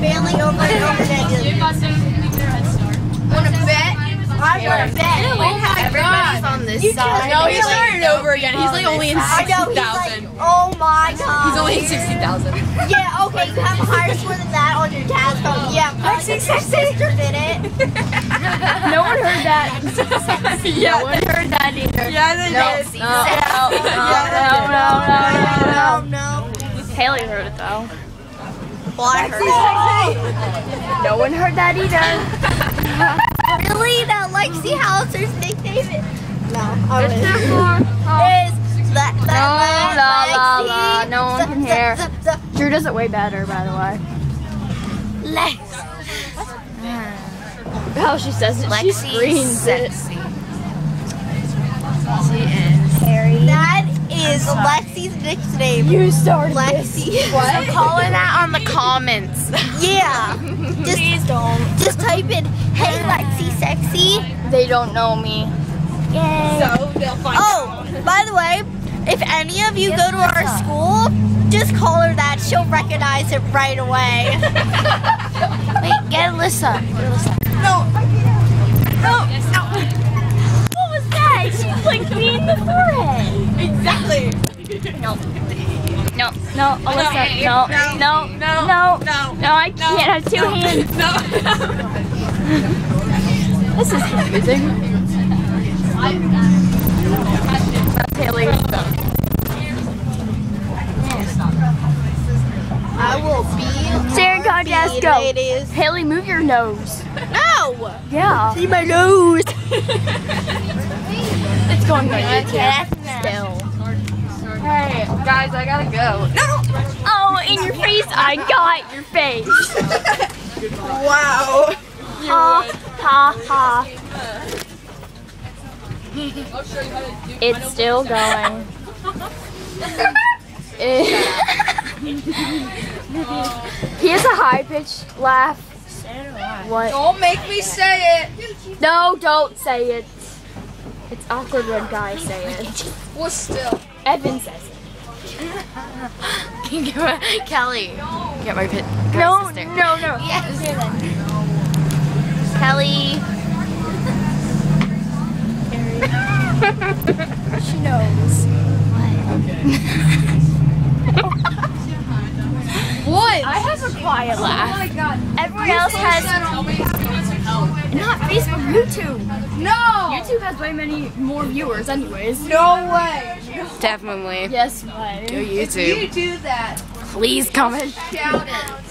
failing over and over again. Wanna bet? I want to bet. Oh my god. on this You side. just- No, he started over again. He's like only in I know, he's like, 60,000. oh my god. He's only in 60,000. Yeah, okay, you have a higher score than that on your dad's phone. Oh. Yeah, Lexi, your sister did it. No one heard that. yeah. No one heard that either. Yeah, they No, did. no, no, no, no, no, no, No, no. no. Haley heard it though. Well, I heard No one heard that either. Really? That Lexi Hauser's nickname? No, I wouldn't. Is that, No, that, la, la, Lexi? la, no one can hear. Drew does it way better, by the way. Lex. How oh, she says it, she screams it. That is Lexi's nickname. You started Lexi. What? Calling that on the comments. Yeah. Just, Please don't. just type in, hey Lexi sexy. They don't know me. Yay. So they'll find Oh, by the way, if any of you go to our school, just call her that. She'll recognize it right away. Wait, get Alyssa. Get Alyssa. No. No. No, no, Alyssa, no, no, no, no, no, no, no, I can't have two hands. No. This is confusing. Haley. I will be. Sarah Contest, go. Haley, move your nose. No! Yeah. See my nose. It's going right still. Hey, guys, I gotta go. No. Oh, in your face. I got your face. Wow. Ha, ha, ha. It's still going. he has a high pitched laugh. What? Don't make me say it. No, don't say it. It's awkward when guys say it. Well, still. Evan says it. Kelly. Get my pit. No, no, no. Yes. Kelly. she knows. What? I have a quiet Oh laugh. my god. Everyone else has not Facebook, YouTube. No. YouTube has way many more viewers, anyways. No way. Definitely. Yes, why? Go YouTube. You do that. Please comment. Shout it.